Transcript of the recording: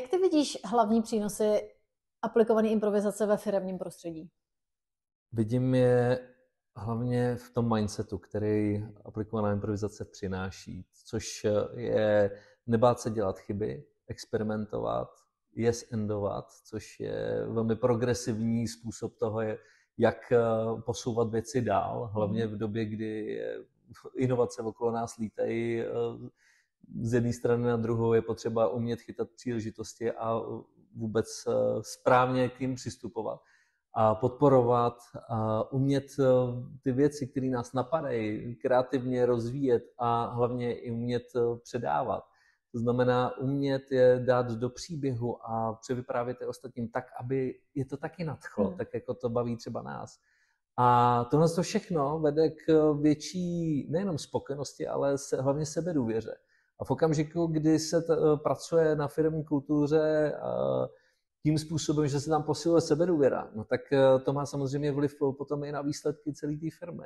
Jak ty vidíš hlavní přínosy aplikované improvizace ve firmním prostředí? Vidím je hlavně v tom mindsetu, který aplikovaná improvizace přináší, což je nebát se dělat chyby, experimentovat, yes endovat, což je velmi progresivní způsob toho, jak eh, posouvat věci dál, hlavně mhm. v době, kdy inovace okolo nás lítají eh, z jedné strany na druhou, je potřeba umět chytat příležitosti a vůbec eh, správně k ním přistupovat a podporovat, a umět ty věci, které nás napadají, kreativně rozvíjet a hlavně i umět předávat. To znamená umět je dát do příběhu a převyprávět je ostatním tak, aby je to taky nadchlo, hmm. tak jako to baví třeba nás. A tohle to všechno vede k větší nejenom spokojenosti, ale se, hlavně sebedůvěře. A v okamžiku, kdy se t, pracuje na firmní kultuře tím způsobem, že se tam posiluje sebedůvěra, no tak to má samozřejmě vliv potom i na výsledky celé té firmy.